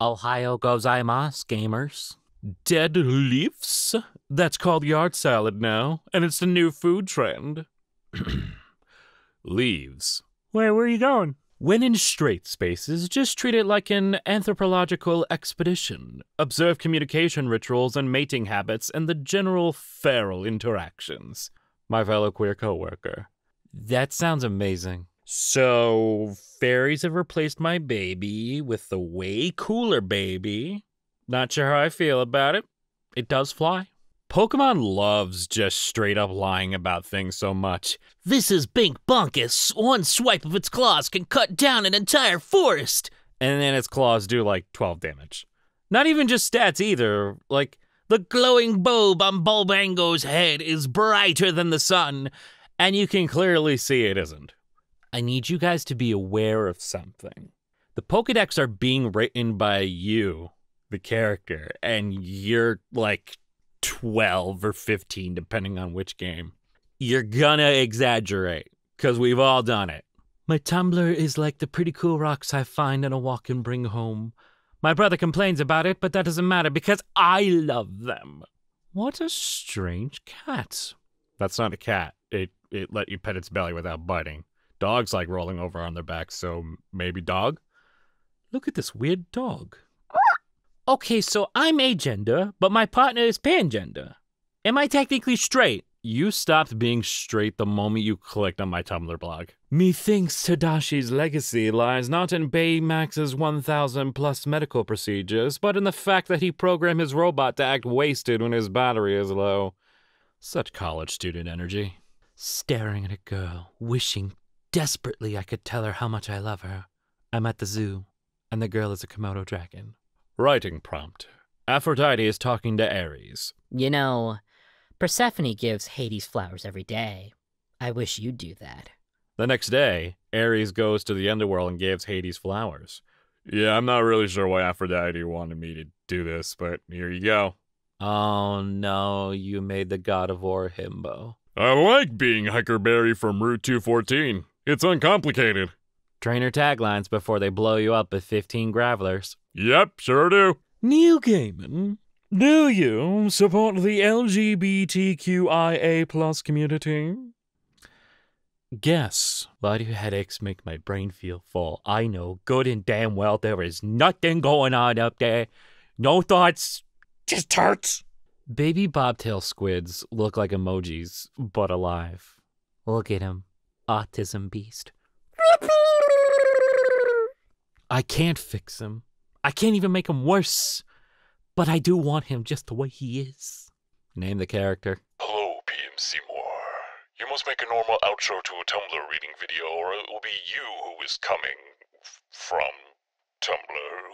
Ohio goes gozaimasu, gamers. Dead leaves? That's called yard salad now, and it's the new food trend. leaves. Where, where are you going? When in straight spaces, just treat it like an anthropological expedition. Observe communication rituals and mating habits and the general feral interactions. My fellow queer coworker. That sounds amazing. So, fairies have replaced my baby with the way cooler baby. Not sure how I feel about it. It does fly. Pokemon loves just straight up lying about things so much. This is Bink Bunkus. One swipe of its claws can cut down an entire forest. And then its claws do like 12 damage. Not even just stats either. Like, the glowing bulb on Bulbango's head is brighter than the sun. And you can clearly see it isn't. I need you guys to be aware of something. The Pokedex are being written by you, the character, and you're like 12 or 15, depending on which game. You're gonna exaggerate, because we've all done it. My Tumblr is like the pretty cool rocks I find in a walk and bring home. My brother complains about it, but that doesn't matter because I love them. What a strange cat. That's not a cat. It it let you pet its belly without biting. Dogs like rolling over on their backs, so maybe dog? Look at this weird dog. Okay, so I'm agender, but my partner is pangender. Am I technically straight? You stopped being straight the moment you clicked on my Tumblr blog. Methinks Tadashi's legacy lies not in Baymax's 1,000 plus medical procedures, but in the fact that he programmed his robot to act wasted when his battery is low. Such college student energy. Staring at a girl, wishing desperately I could tell her how much I love her. I'm at the zoo, and the girl is a Komodo dragon. Writing prompt. Aphrodite is talking to Ares. You know, Persephone gives Hades flowers every day. I wish you'd do that. The next day, Ares goes to the underworld and gives Hades flowers. Yeah, I'm not really sure why Aphrodite wanted me to do this, but here you go. Oh no, you made the god of war himbo. I like being Huckleberry from Route 214. It's uncomplicated. Trainer taglines before they blow you up with 15 gravelers. Yep, sure do. Neil Gaiman, do you support the LGBTQIA plus community? Guess. Why do headaches make my brain feel full? I know good and damn well there is nothing going on up there. No thoughts, just hurts. Baby bobtail squids look like emojis, but alive. Look at him. Autism beast. I can't fix him. I can't even make him worse. But I do want him just the way he is. Name the character. Hello, PM Seymour. You must make a normal outro to a Tumblr reading video, or it will be you who is coming f- from Tumblr.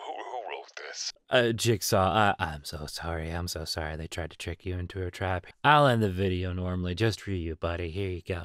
Who, who wrote this? Uh, Jigsaw, I, I'm so sorry. I'm so sorry they tried to trick you into a trap. I'll end the video normally just for you, buddy. Here you go.